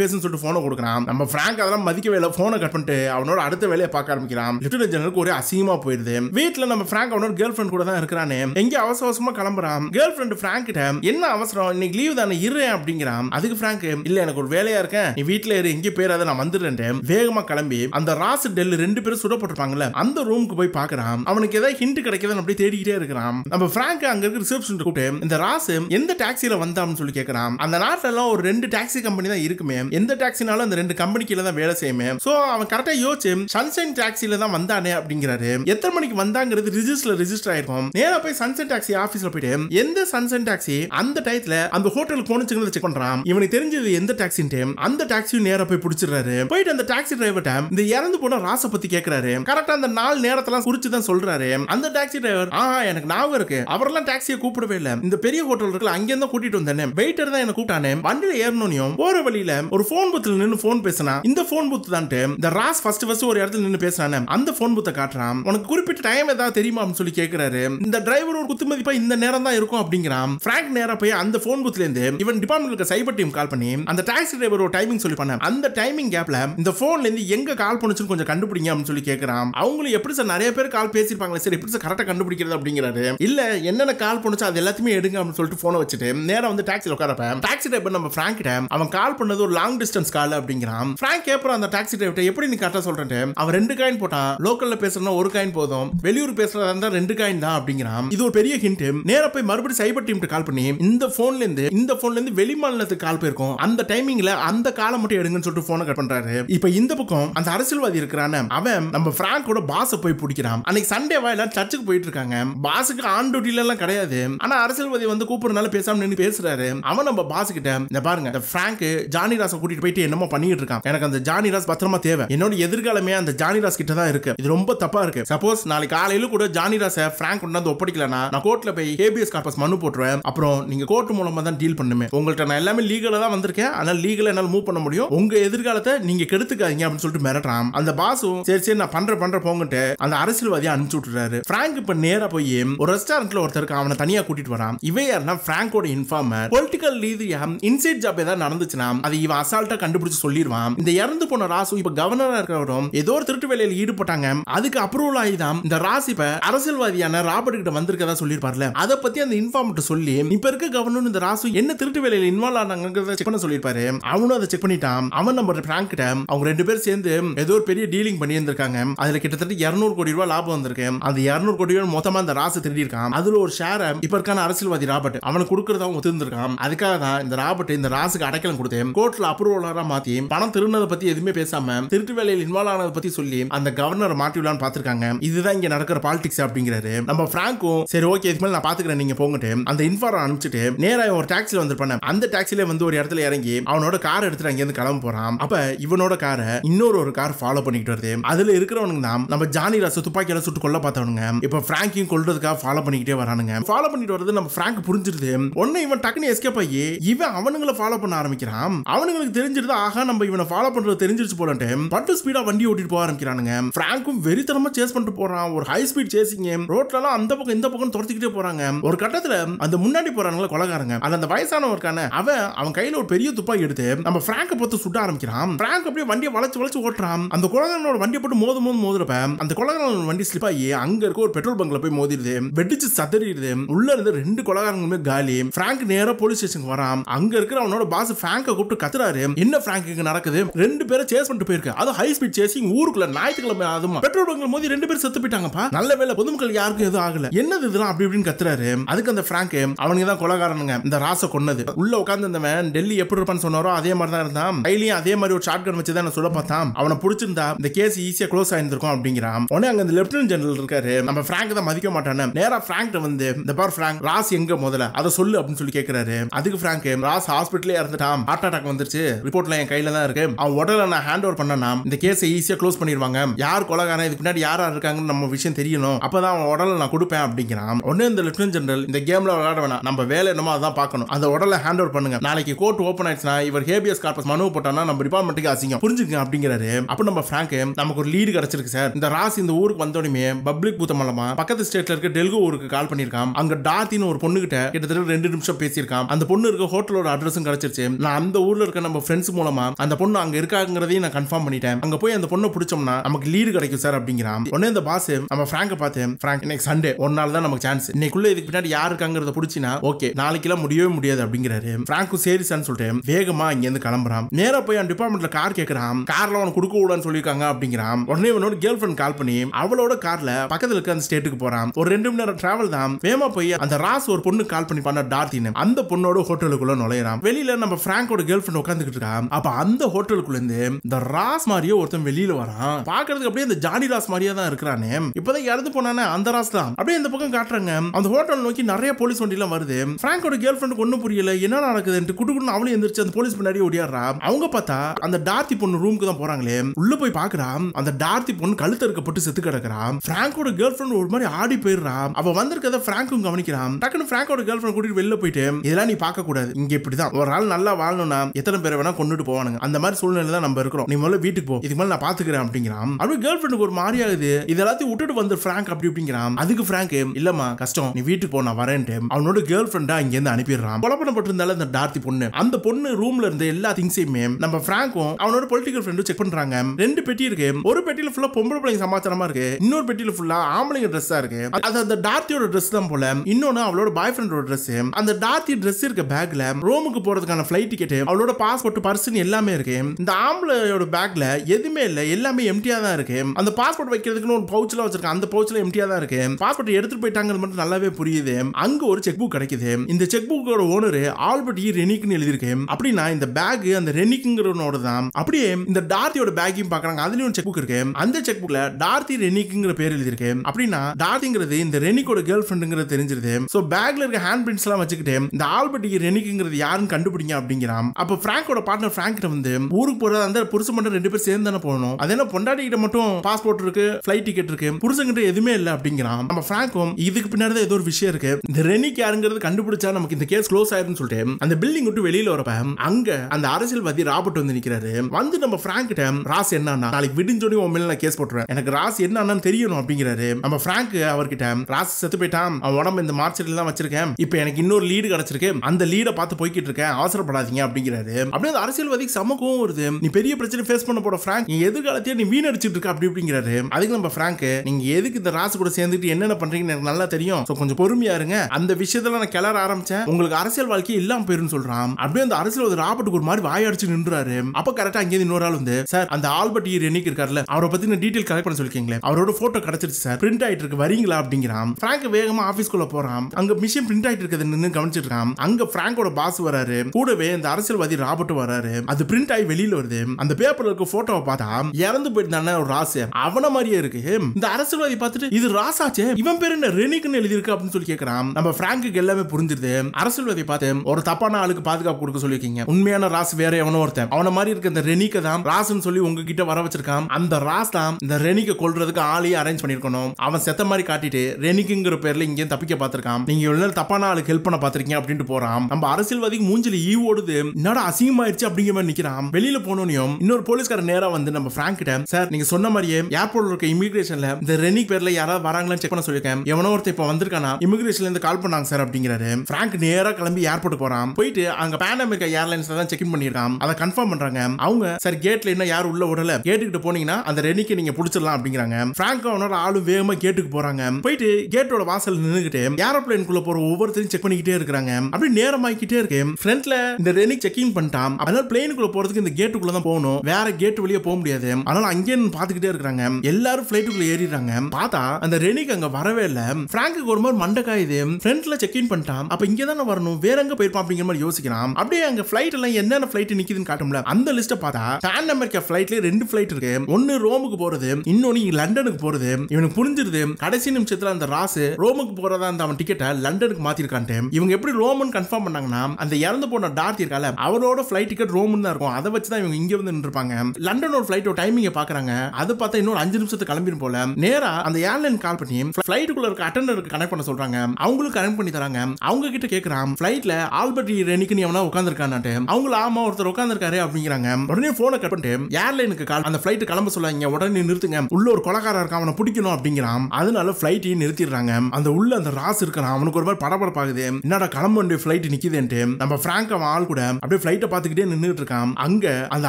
பேசுன்னு சொல்லிட்டு போனை கொடுக்குறான். நம்ம பிராங்க் அதெல்லாம் மதிக்கவே இல்லை. போனை கட் பண்ணிட்டு அவனோட அடுத்த வேலையை பார்க்க ஆரம்பிக்கிறான். லெப்டினன்ட் ஜெனரலுக்கு ஒரே அசிங்கமா போயிருது வீட்டுல நம்ம பிராங்க் அவனோட கேர்ள் ஃப்ரெண்ட் கூட தான் இருக்கிறானே. எங்க அவசர அவசரமா கிளம்புறான். கேர்ள் ஃபிரெண்ட் பிராங்க் கிட்ட என்ன அவசரம்? இன்னைக்கு லீவ் தானே இரு அப்படிங்கிறான். அதுக்கு பிராங்க் இல்ல எனக்கு ஒரு வேலையா இருக்கேன் நீ வீட்டுல இரு எங்க போயிடாத நான் வந்துடுறேன் வேகமா கிளம்பி அந்த ராஸ் டெல்லு ரெண்டு பேரும் சுடப்பட்டிருப்பாங்கல்ல அந்த ரூமுக்கு போய் பார்க்கறான். அவனுக்கு ஏதாவது ஹிண்ட் கிடைக்கதான் அப்படியே தேடிக்கிட்டே இருக்கிறான். நம்ம பிராங்க் அங்க இருக்க ரிசப்ஷன் கூப்பிட்டு இந்த ராஸ் எந்த டாக்ஸில வந்தான்னு சொல்லி கேட்கறான் அந்த நாட்டிலலாம் ஒரு ரெண்டு டாக்ஸி கம்பெனி தான் இருக்குமே. எந்த டாக்ஸினாலும் அந்த ரெண்டு கம்பெனிக்குள்ள தான் வேலை செய்யுமே. ஸோ அவன் கரெக்டாக யோசிச்சு சன்சைன் டாக்ஸில தான் வந்தானே அப்படிங்கிறாரு. எத்தனை மணிக்கு வந்தாங்கிறது ரிஜிஸ்டர்ல ரிஜிஸ்டர் ஆயிருக்கும். நேராக போய் சன்செட் டாக்ஸி ஆஃபீஸில் போயிட்டு எந்த சன்செட் டாக்ஸி அந்த டயத்தில் அந்த ஹோட்டலுக்கு போனச்சுங்கிறத செக் பண்ணுறான் இவனுக்கு தெரிஞ்சது எந்த டாக்ஸின்ட்டு அந்த டாக்ஸியும் நேராக போய் பிடிச்சிடுறாரு. போயிட்டு அந்த டாக்ஸி டிரைவர்ட்ட இந்த இறந்து போன ராச பத்தி கேக்குறாரு. கரெக்டா அந்த நாலு நேரத்தெல்லாம் குறிச்சு தான் சொல்றாரு. அந்த டாக்ஸி டிரைவர் ஆ எனக்கு ஞாபகம் இருக்கு. அவரெல்லாம் டாக்ஸியை கூப்பிடவே இல்லை. இந்த பெரிய ஹோட்டல் இருக்குல்ல அங்கே தான் கூட்டிட்டு வந்தேன். வெயிட்டர் தான் எனக்கு கூப்பிட்டானே வண்டியில ஏறணும் போற வழியில ஒரு போன் பூத்ல நின்னு போன் பேசினா இந்த போன் பூத் தான்ட்டு இந்த ராஸ் ஃபர்ஸ்ட் ஃபர்ஸ்ட் ஒரு இடத்துல நின்னு பேசுறானே அந்த போன் பூத்தை காட்டுறான். உனக்கு குறிப்பிட்ட டைம் ஏதாவது தெரியுமா அப்படின்னு சொல்லி கேட்கிறாரு இந்த டிரைவர் ஒரு குத்து மதிப்பா இந்த நேரம் தான் இருக்கும் அப்படிங்கிறான். பிராங்க் நேரா போய் அந்த போன் பூத்ல இருந்து இவன் டிபார்ட்மெண்ட் சைபர் டீம் கால் பண்ணி அந்த டாக்ஸி டிரைவர் ஒரு டைமிங் சொல்லி பண்ண அந்த டைமிங் கேப்ல இந்த போன்ல இருந்து எங்க கால் பண்ணுச்சுன்னு கொஞ்சம் கண்டுபிடிங்க அப்படின்னு சொல்லி கேட்கிறான் அவங்களும் எப்படி சார் நிறைய பேர் கால் பேசிருப்பாங்களே சார் எப்படி சார் கரெக்டா கண்டுபிடிக்கிறது அப்படிங்கிறாரு? இல்ல என்னென்ன கால் பண்ணுச்சோ அது எல்லாத்தையுமே எடுங்க அப்படின்னு சொல்லிட்டு போனை வச்சுட்டு நேரம் வந்து டாக்ஸியில் உட்காரப்ப டாக்ஸி டிரைவர் நம்ம பிராங்க் அவன் கால் பண்ணது ஒரு லாங் டிஸ்டன்ஸ் கால் அப்படிங்கிறான். பிராங்க் கேப்பற அந்த டாக்ஸி டிரைவர் எப்படி நீ கரெக்டா சொல்றேன் அவன் ரெண்டு காயின் போட்டான். லோக்கல்ல பேசுறா ஒரு காயின் போதும். வெளியூர் பேசுறதா இருந்தா ரெண்டு காயின் தான் அப்படிங்கிறான். இது ஒரு பெரிய ஹிண்ட் நேர போய் மறுபடியும் சைபர் டீம் கால் பண்ணி இந்த போன்ல இருந்து இந்த போன்ல இருந்து வெளி மாநிலத்துக்கு கால் போயிருக்கும். அந்த டைமிங்ல அந்த காலை மட்டும் எடுங்கன்னு சொல்லிட்டு போனை கட் பண்றாரு. இப்ப இந்த பக்கம் அந்த அரசியல்வாதி இருக்கிறான அவன் நம்ம பிராங்கோட பாச போய் பிடிக்கிறான். அன்னைக்கு சண்டேவா எல்லாம் சர்ச்சுக்கு போயிட்டு இருக்காங்க. பாஸுக்கு ஆன் டியூட்டில எல்லாம் கிடையாது. ஆனா அரசியல்வாதி வந்து கூப்பிடுறதுனால பேசாம நின்று பேசுறாரு. அவன் நம்ம பாசுக்கிட்ட இந்த பாருங்க இந்த பிராங்க் ஜானி ராஸை கூட்டிட்டு போயிட்டு என்னமோ பண்ணிட்டு இருக்கான். எனக்கு அந்த ஜானி ராஸ் பத்திரமா தேவை. என்னோட எதிர்காலமே அந்த ஜானி ராஸ் கிட்ட தான் இருக்கு. இது ரொம்ப தப்பா இருக்கு. சப்போஸ் நாளைக்கு காலையில கூட ஜானி ராஸை பிராங்க் கொண்டாந்து ஒப்படைக்கலனா நான் கோர்ட்ல போய் ஏபிஎஸ் கார்பஸ் மனு போட்டுருவேன். அப்புறம் நீங்க கோர்ட் மூலமா தான் டீல் பண்ணுமே. உங்கள்ட்ட நான் எல்லாமே லீகலா தான் வந்திருக்கேன். ஆனால் லீகலா என்னால் மூவ் பண்ண முடியும். உங்க எதிர்காலத்தை நீங்க கெடுத்துக்காதீங்க அப்படின்னு சொல்லிட்டு மிரட்டுறான். அந்த பாசும் சரி சரி நான் பண்ற பண்ற போங்கட்டு அந்த அரசியல்வாதியை அனுப்பிச்சு விட்டுறாரு. பிராங்க் இப்ப நேரா போய் ஒரு ரெஸ்டாரண்ட்ல ஒருத்தருக்கு அவனை தனியா கூட்டிட்டு வரான். இவன் யாருன்னா பிராங்கோட இன்ஃபார்மர் பொலிட்டிக்கல் ரீதியா இன்சைட் ஜாப் ஏதாவது நடந்துச்சுன்னா அதை இவன் அசால்ட்டா கண்டுபிடிச்சு சொல்லிடுவான். இந்த இறந்து போன ராசு இப்ப கவர்னரா இருக்கிறவரும் ஏதோ ஒரு திருட்டு வேலையில ஈடுபட்டாங்க. அதுக்கு அப்ரூவல் ஆகிதான் இந்த ராசு இப்ப அரசியல்வாதியான ராபர்ட் கிட்ட வந்திருக்கதா சொல்லியிருப்பார்ல. அதை பத்தி அந்த இன்ஃபார்மர்ட்ட சொல்லி இப்ப இருக்க கவர்னர் இந்த ராசு என்ன திருட்டு வேலையில இன்வால்வ் ஆனாங்கிறத செக் பண்ண சொல்லியிருப்பாரு. அவனும் அதை செக் பண்ணிட்டான். அவன் நம்ம பிராங்க் கிட்ட அவங்க ரெண்டு பேரும் சேர்ந்து ஏதோ ஒரு பெரிய டீலிங் பண்ணி இருந்திருக்காங்க அதுல கிட்டத்தட்ட 200 கோடி ரூபாய் லாபம் வந்திருக்கு. அந்த 200 கோடி ரூபாய் மொத்தமா அந்த ராசு திருடி இருக்கான் அதுல ஒரு ஷேரை இப்ப இருக்கான அரசியல்வாதி ராபர்ட் அவனுக்கு கொடுக்கறதாவும் ஒத்துருந்திருக்கான். அதுக்காக தான் இந்த ராபர்ட் இந்த ராசுக்கு அடைக்கலம் கொடுத்து கோர்ட்ல அப்ரூவலரா மாத்தி பணம் திருநதை பத்தி எதுவுமே பேசாம திருட்டு வேலையில் இன்வால்வ் ஆனதை பத்தி சொல்லி அந்த கவர்னரை மாட்டி விடலான்னு இதுதான் இங்க நடக்கிற பாலிடிக்ஸ் அப்படிங்கிறாரு. நம்ம பிராங்கும் சரி ஓகே இதுக்கு மேல நான் பாத்துக்கிறேன் நீங்க போங்கட்டு. அந்த இன்ஃபார்ம் அனுப்பிச்சிட்டு நேரா ஒரு டாக்ஸில வந்திருப்பான. அந்த டாக்ஸில வந்து ஒரு இடத்துல இறங்கி அவனோட கார் எடுத்துட்டு அங்கிருந்து கிளம்ப போறான். அப்ப இவனோட காரை இன்னொரு ஒரு கார் ஃபாலோ பண்ணிக்கிட்டு வருது. அதுல இருக்கிறவனுங்க தான் நம்ம ஜானி ராச துப்பாக்கியால சுட்டு கொல்ல பார்த்தவனுங்க. இப்ப பிராங்கையும் கொல்றதுக்காக ஃபாலோ பண்ணிக்கிட்டே வரானுங்க. ஃபாலோ பண்ணிட்டு வரது நம்ம பிராங்க் புரிஞ்சிருது. ஒன்னு இவன் டக்குன்னு எஸ்கேப் ஆகி இவன் அவனுங்களை ஃபாலோ பண்ண ஆரம்பிக்கிறான். அவனுங்களுக்கு தெரிஞ்சிருது ஆகா நம்ம இவனை ஃபாலோ பண்றது தெரிஞ்சிருச்சு போலன்ட்டு. பட்டு ஸ்பீடா வண்டி ஓட்டிட்டு போக ஆரம்பிக்கிறானுங்க. பிராங்கும் வெறித்தனமா சேஸ் பண்ணிட்டு போறான். ஒரு ஹை ஸ்பீட் சேசிங்க ரோட்லலாம் அந்த பக்கம் இந்த பக்கம் துரத்திக்கிட்டே போறாங்க. ஒரு கட்டத்துல அந்த முன்னாடி போறானுங்களா கொலகாரங்க. அந்த அந்த வயசானவன் இருக்கானே அவன் அவன் கையில ஒரு பெரிய துப்பாக்கி எடுத்து நம்ம பிராங்க பார்த்து சுட்ட ஆரம்பிக்கிறான். பிராங்க் அப்படியே வண்டியை வளைச்சு வளைச்சு ஓட்டுறான். அந்த கொலகாரனோட வண்டியை போட்டு மோதும் போது மோதுறப்ப அந்த கொலகாரனோட வண்டி ஸ்லிப் ஆகி அங்க இருக்க ஒரு பெட்ரோல் பங்க்ல போய் மோதிடுது. வெடிச்சு சதறிடுது. உள்ள இருந்து ரெண்டு கொலகாரங்களுமே காலி. பிராங்க் நேரா போலீஸ் ஸ்டேஷனுக்கு வரான். அங்க இருக்கிற அவனோட பாஸ் பிராங்க கூப்பிட்டு கத்துறாரு. என்ன பிராங்க் இங்க நடக்குது? ரெண்டு பேரும் சேஸ் பண்ணிட்டு போயிருக்கு. அது ஹை ஸ்பீட் சேசிங் ஊருக்குள்ள ஞாயிற்றுக்கிழமை அதுமா பெட்ரோல் பங்க்ல மோதி ரெண்டு பேரும் செத்து போயிட்டாங்கப்பா. நல்ல வேலை பொதுமக்கள் யாருக்கும் எதுவும் ஆகல. என்னது இதெல்லாம் அப்படி இப்படின்னு கத்துறாரு. அதுக்கு அந்த பிராங்க் அவனுங்க தான் கொலகாரனுங்க. இந்த ராச கொன்னது. உள்ள உட்கார்ந்து இருந்தவன் டெல்லி எப்படி இருப்பான்னு சொன்னாரோ அதே மாதிரி தான் இருந்தான். கையிலையும் அதே மாதிரி ஒரு ஷார்ட் கன் வச்சு தான் சொல்ல பார்த்தான். அவனை பிடிச்சிருந்தா இந்த கேஸ் ஈஸியா க்ளோஸ் ஆயிருந்திருக்கும் அப்படிங்கிறான். உடனே அங்க இந்த லெப்டினன்ட் ஜெனரல் இருக்காரு. நம்ம பிராங்க் தான் மதிக்க மாட்டானு நேரா பிராங்க் வந்து இந்த பார் பிராங்க் ராஸ் எங்க முதல்ல? அதை சொல்லு அப்படின்னு சொல்லி கேட்கிறாரு அதுக்கு பிராங்க் ராஸ் ஹாஸ்பிட்டலே இறந்துட்டான். ஹார்ட் அட்டாக் வந்துருச்சு. ரிப்போர்ட்ல என் கையில தான் இருக்கு. அவன் உடலை நான் ஹேண்ட் ஓவர் பண்ணனா இந்த கேஸை ஈஸியா க்ளோஸ் பண்ணிடுவாங்க. யார் கொலகாரன்? இதுக்கு பின்னாடி யாரா இருக்காங்கன்னு நம்ம விஷயம் தெரியணும். அப்பதான் அவன் உடலை நான் கொடுப்பேன் அப்படிங்கிறான். ஒன்னு இந்த லெப்டினன்ட் ஜெனரல் இந்த கேம்ல விளையாட வேணாம். நம்ம வேலை என்னமோ அதான் பார்க்கணும். அந்த உடலை ஹேண்ட் ஓவர் பண்ணுங்க. நாளைக்கு கோர்ட் ஓப்பன் ஆயிடுச்சுன்னா இவர் ஹேபியஸ் கார்பஸ் மனு போட்டானா நம்ம டிபார்ட்மெண்ட்டுக்கு அசிங்கம். புரிஞ்சுக்க அப்படிங்கிறாரு. அப்ப நம்ம பிராங்க் நமக்கு ஒரு லீடு கிடைச்சிருக்கு சார் இந்த ராஸ் இந்த ஊருக்கு வந்தோடனே பப்ளிக் பூத்த மூலமா பக்கத்து ஸ்டேட்ல இருக்க டெல்கு ஊருக்கு கால் பண்ணிருக்கான் அங்க டாத்தின்னு ஒரு பொண்ணு கிட்ட கிட்டத்தட்ட ரெண்டு நிமிஷம் பேசியிருக்கான். அந்த பொண்ணு இருக்க ஹோட்டலோட அட்ரஸும் கிடைச்சிருச்சு. நான் அந்த ஊர்ல இருக்க நம்ம ஃப்ரெண்ட்ஸ் மூலமா அந்த பொண்ணு அங்க இருக்காங்கிறதையும் நான் கன்ஃபார்ம் பண்ணிட்டேன். அங்க போய் அந்த பொண்ணை பிடிச்சோம்னா நமக்கு லீடு கிடைக்கும் சார் அப்படிங்கிறான். உடனே இந்த பாஸ் நம்ம பிராங்க பார்த்து பிராங்க் இன்னைக்கு சண்டே ஒரு நாள் தான் நமக்கு சான்ஸ் இன்னைக்குள்ள இதுக்கு பின்னாடி யார் இருக்காங்கிறத பிடிச்சினா ஓகே நாளைக்கெல்லாம் முடியவே முடியாது அப்படிங்கிறாரு. ஃப்ராங்கும் சரி சார் சொல்லிட்டு வேகமா இங்க இருந்து கிளம்புறான். நேரா போய் அந்த டிபார்ட்மெண்ட்ல கார் கேட்கறான் கார்ல அவன் கொடுக்க கூடாதுன்னு சொல்லியிருக்காங்க அப்படிங்கிறான். உடனே இவனோட கேர்ள் ஃபிரெண்ட் கால் பண்ணி அவளோட கார்ல பக்கத்துல இருக்க அந்த ஸ்டேட்டுக்கு போறான். ஒரு ரெண்டு மணி நேரம் டிராவல் தான். வேகமா போய் அந்த ராஸ் ஒரு பொண்ணு கால் பண்ணி பண்ண டார்த்தின்னு. அந்த பொண்ணோட ஹோட்டலுக்குள்ள நுழையிறான். வெளியில நம்ம பிராங்கோட கேர்ள் ஃபிரெண்ட் உட்காந்துக்கிட்டு இருக்கான். அப்ப அந்த ஹோட்டலுக்குள்ள இருந்து இந்த ராஸ் மாதிரியே ஒருத்தன் வெளியில வரான். பாக்குறதுக்கு அப்படியே இந்த ஜானி ராஸ் மாதிரியே தான் இருக்கிறானே. இப்பதான் இறந்து போனானே அந்த ராஸ் தான். அப்படியே இந்த பக்கம் காட்டுறாங்க. அந்த ஹோட்டல் நோக்கி நிறைய போலீஸ் வண்டி எல்லாம் வருது. பிராங்கோட கேர்ள் ஃபிரண்ட் ஒன்னும் புரியல. என்ன நடக்குதுன்ட்டு குடு அவளும் எந்திரிச்சு அந்த போலீஸ் பின்னாடி ஓடியாடுறா. அவங்க பார்த்தா அந்த டார்த்தி பொண்ணு ரூமுக்கு தான் போறாங்களே. உள்ள போய் பாக்குறா அந்த டார்த்தி பொண்ணு கழுத்து இருக்கப்பட்டு செத்து கிடக்குறா. பிராங்கோட கேர்ள் ஃபிரெண்ட் ஒரு மாதிரி ஆடி போயிடுறா. அவ வந்திருக்கத பிராங்கும் கவனிக்கிறான். டக்குனு பிராங்கோட கேர்ள் ஃபிரெண்ட் கூட்டிட்டு வெளில போயிட்டு இதெல்லாம் நீ பார்க்க கூடாது இங்க இப்படிதான். ஒரு ஆள் நல்லா வாழணும்னா எத்தனை பேரை வேணா கொண்டுட்டு போவானுங்க. அந்த மாதிரி சூழ்நிலை தான் நம்ம இருக்கிறோம். நீ முதல்ல வீட்டுக்கு போ. இதுக்கு மேல நான் பாத்துக்கிறேன் அப்படிங்கிறான். அப்படியே கேர்ள் ஃபிரெண்டுக்கு ஒரு மாதிரி ஆகுது. இது எல்லாத்தையும் விட்டுட்டு வந்து பிராங்க் அப்படி இப்படிங்கிறான். அதுக்கு பிராங்க் இல்லம்மா கஷ்டம். நீ வீட்டுக்கு போ நான் வரேன்ட்டு. அவனோட கேர்ள் ஃபிரெண்டா இங்க இருந்து அனுப்பிடுறான். கொலை பண்ணப்பட்டிருந்தால அந்த டார்த்தி பொண்ணு. அந்த பொண்ணு ரூம்ல இருந்த எல்லா திங்ஸையுமே நம்ம பிராங்கும் அவனோட பொலிட்டிக்கல் ஃப்ரெண்டும் செக் பண்றாங்க. ரெண்டு பெட்டி இருக்கு. ஒரு பெட்டியில ஃபுல்லா பொம்பளை பிள்ளைங்க சமாச்சாரமா இருக்கு. இன்னொரு பெட்டியில ஃபுல்லா ஆம்பளைங்க ட்ரெஸ்ஸா இருக்கு. அது அந்த டார்த்தியோட ட்ரெஸ் தான் போல. இன்னொன்னு அவளோட பாய் ஃப்ரெண்டோட ட்ரெஸ் அந்த டார்த்தி ட்ரெஸ் இருக்க பேக்ல ரோமுக்கு போறதுக்கான ஃபிளைட் டிக்கெட் அவளோட பாஸ்போர்ட் பர்சன் எல்லாமே இருக்கு. இந்த ஆம்பளையோட பேக்ல எதுவுமே இல்ல. எல்லாமே எம்டியா தான் இருக்கு. அந்த பாஸ்போர்ட் வைக்கிறதுக்குன்னு ஒரு பவுச்ல வச்சிருக்கேன் அந்த பவுச்ல எம்டியா தான் இருக்கு. பாஸ்போர்ட் எடுத்துட்டு போயிட்டாங்கிறது மட்டும் நல்லாவே புரியுது. அங்க ஒரு செக் புக் கிடைக்குது. இந்த செக் புக்கோட ஓனர் ஆல்பர்ட் இ ரெனிக்னு எழுதியிருக்கு. அப்படின்னா இந்த பேக் அந்த ரெனிக்குங்கிறவனோட தான். அப்படியே இந்த டார்த்தியோட பேக்கையும் பாக்குறாங்க அதுலயும் செக் புக் இருக்கு. அந்த செக் புக்ல டார்த்தி ரெனிக்குங்கிற பேர் எழுதியிருக்கு. அப்படின்னா டார்த்திங்கிறது இந்த ரெனிக்கோட கேர்ள் ஃபிரெண்டுங்கிறது தெரிஞ்சிருது சோ பேக்ல இருக்க ஹேண்ட் பிரிண்ட்ஸ் எல்லாம் வச்சுக்கிட்டு இந்த ஆல்பர்ட் இ என்னைக்குங்கிறது யாருன்னு கண்டுபிடிங்க அப்படிங்கிறான். அப்ப பிராங்கோட பார்ட்னர் பிராங்க் வந்து ஊருக்கு போறது அந்த புருஷன் மட்டும் ரெண்டு பேரும் சேர்ந்து தானே போகணும். அது என்ன பொண்டாட்டி கிட்ட மட்டும் பாஸ்போர்ட் இருக்கு ஃபிளைட் டிக்கெட் இருக்கு புருஷங்கிட்ட எதுவுமே இல்லை அப்படிங்கிறான். நம்ம பிராங்கும் இதுக்கு பின்னாடி தான் ஏதோ ஒரு விஷயம் இருக்கு. இந்த ரெனிக் யாருங்கிறது கண்டுபிடிச்சா நமக்கு இந்த கேஸ் க்ளோஸ் ஆயிருன்னு சொல்லிட்டு அந்த பில்டிங் விட்டு வெளியில வரப்ப அங்க அந்த அரசியல்வாதி ராபர்ட் வந்து நிக்கிறாரு. வந்து நம்ம பிராங்க் கிட்ட ராஸ் என்னன்னா? நாளைக்கு விடிஞ்சோடி உன் மேல நான் கேஸ் போட்டுருவேன். எனக்கு ராஸ் என்னன்னு தெரியணும் அப்படிங்கிறாரு. நம்ம பிராங்க் அவர்கிட்ட ராஸ் செத்து போயிட்டான். அவன் உடம்பு இந்த மார்ச்சரில் தான் வச்சிருக்கேன். இப்போ எனக்கு இன்னொரு லீடு கிடைச்சிருக்கு. அந்த லீட பார்த்து போய்கிட்டு இருக்கேன் அவசரப்படாதீங்க அப்படிங்கிறாரு. அப்படியே அந்த அரசியல்வாதிக்கு சம கோவம் வருது. நீ பெரிய பிரச்சனை ஃபேஸ் பண்ண போற பிராங்க் நீ எதிர்காலத்தையே நீ வீணடிச்சிட்டு இருக்க அப்படி அப்படிங்கிறாரு அதுக்கு நம்ம பிராங்க் நீங்க எதுக்கு இந்த ராசு கூட சேர்ந்துட்டு என்னென்ன பண்றீங்கன்னு எனக்கு நல்லா தெரியும். கொஞ்சம் பொறுமையா இருங்க. அந்த விஷயத்துல நான் கிளற ஆரம்பிச்சேன். உங்களுக்கு அரசியல் வாழ்க்கை இல்லாம போயிருன்னு சொல்றான். அப்படியே அந்த அரசியல் ராபர்ட்டுக்கு ஒரு மாதிரி வாயடிச்சு நின்றாரு. அப்ப கரெக்டா அங்கே இன்னொரு ஆள் வந்து சார் அந்த ஆல்பர்ட் ஈர் எண்ணிக்கை இருக்கார்ல? அவரை பத்தி டீட்டெயில் கலெக்ட் பண்ண சொல்லிருக்கீங்களே? அவரோட போட்டோ கிடைச்சிருச்சு சார் பிரிண்ட் ஆயிட்டு இருக்கு. வரீங்களா? அப்படிங்கிறான். பிராங்க் வேகமா ஆபீஸ்க்குள்ள போறான். அங்க மிஷின் பிரிண்ட் ஆயிட்டு இருக்கிறது நின்று கவனிச்சிட்டு அங்க அங்க கேம்போட பாஸ் வராரு. கூடவே இந்த அரசியல்வாதி ராபர்ட் வராரு. அது பிரிண்ட் ஆகி வெளியில வருது. அந்த பேப்பர்ல இருக்க போட்டோவை பார்த்தா இறந்து போயிருந்தானே ஒரு ராசு. அவன மாதிரியே இருக்கு. இந்த அரசியல்வாதி பார்த்துட்டு இது ராசாச்சே? இவன் பேர் என்ன ரெனிக்குன்னு எழுதியிருக்கு அப்படின்னு சொல்லி கேட்கறான் நம்ம பிராங்குக்கு எல்லாமே புரிஞ்சிருது. அரசியல்வாதி பார்த்து ஒரு தப்பான ஆளுக்கு பாதுகாப்பு கொடுக்க சொல்லியிருக்கீங்க உண்மையான ராஸ் வேற எவனோ ஒருத்தன். அவன மாதிரி இருக்க இந்த ரெனிக்க தான் ராசுன்னு சொல்லி உங்ககிட்ட வர வச்சிருக்கான். அந்த ராஸ் தான் இந்த ரெனிக்க கொல்றதுக்கு ஆளையே அரேஞ்ச் பண்ணிருக்கணும் அவன் செத்த மாதிரி காட்டிட்டு ரெனிக்குங்கிற பேர்ல இங்கேயும் தப்பிக்க பார்த்திருக்கான். நீங்க இவ்வளவு தப்பான ஆளுக்கு ஹெல்ப் பண்ண பாத்திருக்கீங்க அப்படின்ட்டு போறான். நம்ம அரசியல்வாதிக்கு மூஞ்சில ஈ ஓடுது. என்னடா அசிங்கமாயிருச்சு அப்படிங்கிற மாதிரி நிக்கிறான். வெளியில போனோனையும் இன்னொரு போலீஸ்காரர் நேரா வந்து நம்ம பிராங்க் கிட்ட சார் நீங்க சொன்ன மாதிரியே ஏர்போர்ட்ல இருக்க இமிகிரேஷன்ல இந்த ரெனி பேர்ல யாராவது வராங்களான்னு செக் பண்ண சொல்லியிருக்கேன். எவனோ ஒருத்தர் இப்ப வந்திருக்கானா? இமிகிரேஷன்ல இருந்து கால் பண்ணாங்க சார் அப்படிங்கிறாரு. பிராங்க் நேரா கிளம்பி ஏர்போர்ட் போறான். போயிட்டு அங்க பேன் அமெரிக்கா ஏர்லைன்ஸ்ல தான் செக் இன் பண்ணிருக்கான் அதை கன்ஃபார்ம் பண்றாங்க. அவங்க சார் கேட்ல என்ன யாரும் உள்ள விடல கேட்டுக்கிட்டு போனீங்கன்னா அந்த ரெனிக்கு நீங்க புடிச்சிடலாம் அப்படிங்கிறாங்க. பிராங்க் அவனோட ஆளு வேகமா கேட்டுக்கு போறாங்க. போயிட்டு கேட்டோட வாசல் நின்னுகிட்டு ஏரோப்ளேனுக்குள்ள போற ஒவ்வொருத்தரையும் செக் பண்ணிக்கிட்டே இருக்காங்க அப்படி நேரமாக்கிட்டே இருக்கு ஃப்ரண்ட்ல இந்த ரெனிக் செக்கிங் பண்ணிட்டான். அதனால பிளேனுக்குள்ள போறதுக்கு இந்த கேட்டுக்குள்ள தான் போகணும். வேற கேட்டு வெளியே போக முடியாது. அதனால அங்கே பாத்துக்கிட்டே இருக்காங்க எல்லாரும் பிளைட்டுக்குள்ள ஏறிடுறாங்க. பார்த்தா அந்த ரெனிக் அங்க வரவே இல்ல. பிராங்குக்கு ஒரு மாதிரி மண்டை காயுது ஃப்ரண்ட்ல செக் இன் பண்ணிட்டான். அப்ப இங்க தானே வரணும்? வேற எங்க போயிருப்பான் அப்படிங்கிற மாதிரி யோசிக்கிறான். அப்படியே அங்க ஃபிளைட் எல்லாம் என்னென்ன ஃபிளைட் நிக்குதுன்னு காட்டும்ல. அந்த லிஸ்ட்டை பார்த்தா பேன் அமெரிக்கா ஃபிளைட்ல ரெண்டு ஃபிளைட் இருக்கு. ஒன்னு ரோமுக்கு போறது இன்னொன்னு லண்டனுக்கு போறது. இவனுக்கு புரிஞ்சிருது. கடைசி நிமிஷத்துல அந்த ராசு ரோமுக்கு போறதா அந்த அவன் டிக்கெட்டை லண்டனுக்கு மாத்திருக்கான்ட்டு. இவங்க எப்படி ரோமன் கன்ஃபார்ம் பண்ணாங்க பண்ணாங்கன்னா அந்த இறந்து போன டார்த்தி இருக்கால அவரோட ஃப்ளைட் டிக்கெட் ரோமன் தான் இருக்கும். அதை வச்சு தான் இவங்க இங்க வந்து நின்றுப்பாங்க. லண்டனோட ஃப்ளைட்டோட டைமிங்க பாக்குறாங்க. அது பார்த்தா இன்னொரு அஞ்சு நிமிஷத்துக்கு கிளம்பிடும் போல. நேரா அந்த ஏர்லைன் கால் பண்ணி ஃபிளைட்டுக்குள்ள இருக்க அட்டண்டருக்கு கனெக்ட் பண்ண சொல்றாங்க. அவங்களுக்கு கனெக்ட் பண்ணி தராங்க. அவங்க கிட்ட கேக்குறான் ஃபிளைட்ல ஆல்பர்ட் ரெனிக்கு நீ அவனா உட்காந்துருக்கான்ட்டு அவங்கள ஆமா ஒருத்தர் உட்காந்துருக்காரு அப்படிங்கிறாங்க. உடனே போனை கட் பண்ணிட்டு ஏர்லைனுக்கு கால் அந்த ஃபிளைட் கிளம்ப சொல்லாங்க உடனே நிறுத்துங்க. உள்ள ஒரு கொலகாரா இருக்கான். அவனை பிடிக்கணும் அப்படிங்கிறான். அதனால ஃபிளைட்டையும் நிறுத்திடுறாங்க. அந்த உள்ள அந்த ராஸ் இருக்கிறான். அவனுக்கு ஒரு மாதிரி படபடப்பாகுது. என்னடா கிளம்ப வேண்டிய ஃபிளைட் நிக்குதுன்ட்டு நம்ம பிராங்க் அவன் ஆள் கூட அப்படியே ஃபிளைட்டை பார்த்துக்கிட்டே நின்றுட்டு இருக்கான். அங்க அந்த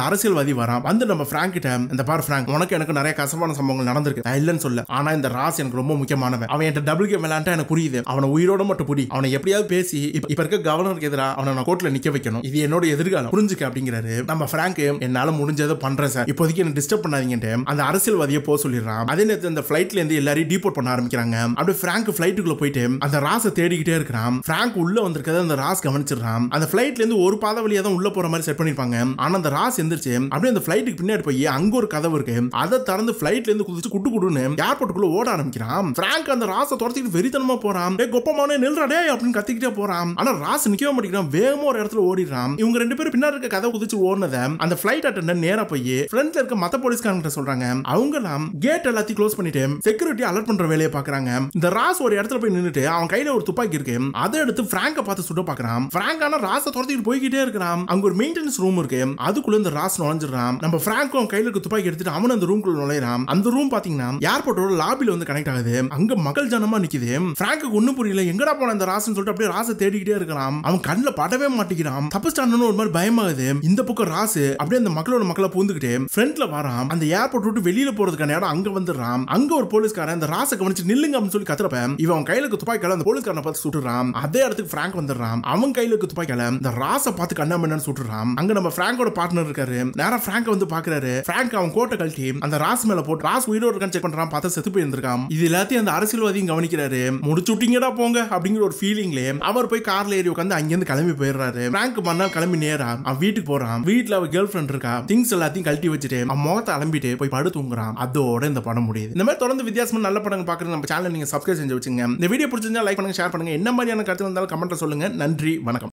அரசியல்வாதி வரான். வந்து நம்ம பிராங்க் கிட்ட இந்த பார் பிராங்க் உனக்கு எனக்கு நிறைய கசப்பான சம்பவங்கள் நடந்திருக்கு. நான் இல்லைன்னு சொல்ல ஆனா இந்த ராஸ் எனக்கு ரொம்ப முக்கியமானவன். அவன் என்கிட்ட டபுள் கேம் விளையாண்டா எனக்கு புரியுது. அவனை உயிரோட மட்டும் புடி. அவனை எப்படியாவது பேசி இப்ப இருக்க கவர்னருக்கு எதிராக அவனை நான் கோர்ட்ல நிக்க வைக்கணும். இது என்னோட எதிர்காலம். புரிஞ்சுக்க அப்படிங்கிறாரு. நம்ம பிராங்க் என்னால முடிஞ்சதை பண்றேன் சார் இப்போதைக்கு என்ன டிஸ்டர்ப் பண்ணாதீங்கன்ட்டு அந்த அரசியல்வாதியை போக சொல்லிடுறான். அதே நேரத்தில் அந்த ஃபிளைட்ல இருந்து எல்லாரையும் டீபோர்ட் பண்ண ஆரம்பிக்கிறாங்க. அப்படியே பிராங்க் ஃபிளைட்டுக்குள்ள போயிட்டு அந்த ராசை தேடிக்கிட்டே இருக்கிறான். பிராங்க் உள்ள வந்திருக்கத அந்த ராஸ் கவனிச்சிடுறான். அந்த ஃபிளைட்ல இருந்து ஒரு பாதை வழியா தான் உள்ள போற மாதிரி செட் பண்ணிருப்பாங்க. ஆனா அந்த ராஸ் எந்திரிச்சு அப்படியே அந்த ஃபிளைட்டுக்கு பின்னாடி போய் அங்க ஒரு கதவு இருக்கு. அதை திறந்து ஃபிளைட்ல இருந்து குதிச்சு குட்டு குடுன்னு ஏர்போர்ட்டுக்குள்ள ஓட ஆரம்பிக்கிறான். பிராங்க் அந்த ராஸை துரத்திட்டு வெறித்தனமா போறான். டே கொப்பமான நின்றாடே அப்படின்னு கத்திக்கிட்டே போறான். ஆனா ராஸ் நிக்கவே மாட்டேங்கிறான். வேகமா ஒரு இடத்துல ஓடிடுறான். இவங்க ரெண்டு பேரும் பின்னாடி இருக்க கதை குதிச்சு ஓடினதை அந்த ஃபிளைட் அட்டன் நேரா போய் ஃப்ரண்ட்ல இருக்க மத்த போலீஸ்காரங்க சொல்றாங்க. அவங்க எல்லாம் கேட் எல்லாத்தையும் க்ளோஸ் பண்ணிட்டு செக்யூரிட்டி அலர்ட் பண்ற வேலையை பாக்குறாங்க. இந்த ராஸ் ஒரு இடத்துல போய் நின்னுட்டு அவன் கையில ஒரு துப்பாக்கி இருக்கு. அதை எடுத்து பிராங்க பார்த்து சுட பாக்குறான். பிராங்க் ஆனா ராச துரத்திட்டு போய்கிட்டே இருக்கிறான். அங்க ஒரு மெயின்டெனன்ஸ் ரூம் இருக்கு. அதுக்குள்ள இந்த ராஸ் நுழைஞ்சிடறான். நம்ம பிராங்கும் கையில இருக்க துப்பாக்கி எடுத்துட்டு அவன் அந்த ரூம்குள்ள நுழையிறான். அந்த ரூம் பாத்தீங்கன்னா ஏர்போர்ட்டோட லாபில வந்து கனெக்ட் ஆகுது. அங்க மக்கள் ஜனமா நிக்குது. பிராங்க்கு ஒண்ணும் புரியல. எங்கடா போன அந்த ராஸ்னு சொல்லிட்டு அப்படியே ராசை தேடிக்கிட்டே இருக்கிறான். அவன் கண்ணில் படவே மாட்டேங்கிறான். தப்பிச்சிட்டான்னு ஒரு மாதிரி பயமாகுது. இந்த பக்கம் ராசு அப்படியே அந்த மக்களோட மக்களை பூந்துக்கிட்டு ஃப்ரண்ட்ல வரான். அந்த ஏர்போர்ட் விட்டு வெளியில போறதுக்கான இடம் அங்க வந்துடுறான். அங்க ஒரு போலீஸ்காரன் அந்த ராசை கவனிச்சு நில்லுங்க அப்படின்னு சொல்லி கத்துறப்ப இவன் அவன் கையில துப்பாக்கி அந்த போலீஸ்காரனை பார்த்து சுட்டுறான். அதே இடத்துக்கு பிராங்க் வந்துடுறான். அவன் கையில இருக்க துப்பாக்கியால இந்த ராசை பார்த்து கண்ணாமண்ணு சுட்டுறான். அங்க நம்ம பிராங்கோட பார்ட்னர் இருக்காரு. நேரம் பிராங்க வந்து பாக்குறாரு பிராங்க் அவன் கோட்டை கழட்டி அந்த ராஸ் மேல போட்டு ராஸ் உயிரோடு இருக்கான்னு செக் பண்றான். பார்த்தா செத்து போயிருந்திருக்கான். இது எல்லாத்தையும் அந்த அரசியல்வாதியும் கவனிக்கிறாரு. முடிச்சு விட்டீங்கடா போங்க அப்படிங்கிற ஒரு ஃபீலிங்ல அவர் போய் கார்ல ஏறி உட்காந்து அங்கிருந்து கிளம்பி போயிடுறாரு. பிராங்க் மறுநாள் கிளம்பி நேரா அவன் வீட்டுக்கு போறான். வீட்டுல அவ கேர்ள் ஃபிரெண்ட் இருக்கா. திங்ஸ் எல்லாத்தையும் கழட்டி வச்சுட்டு அவன் முகத்தை அலம்பிட்டு போய் படு தூங்குறான். அதோட இந்த படம் முடியுது. இந்த மாதிரி தொடர்ந்து வித்தியாசமான நல்ல படங்கள் பாக்குறது நம்ம சேனல் நீங்க சப்ஸ்கிரைப் செஞ்சு வச்சுங்க இந்த வீடியோ பிடிச்சிருந்தா லைக் பண்ணுங்க ஷேர் பண்ணுங்க. என்ன மாதிரியான கருத்து வந்தாலும் கமெண்ட்ல சொல்லுங்க. நன்றி வணக்கம்.